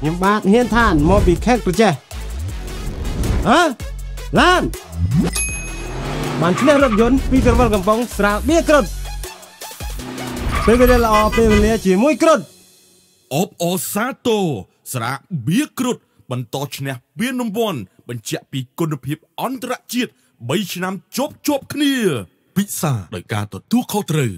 ខ្ញុំបាទហ៊ានឋានមកពីខេត្តប្រចេះហ៎ឡានបានឈ្នះរថយន្តពីក្រវិលកំប៉ុងស្រាបៀគ្រុតពេលវេលាល្អពេលវេលាជាមួយគ្រុតអបអសាទរស្រាបៀគ្រុតបន្តឈ្នះពានរង្វាន់បញ្ជាក់ពីគុណភាពអន្តរជាតិ3ឆ្នាំជាប់ជាប់គ្នាពិសាដោយការទទួលខុសត្រូវ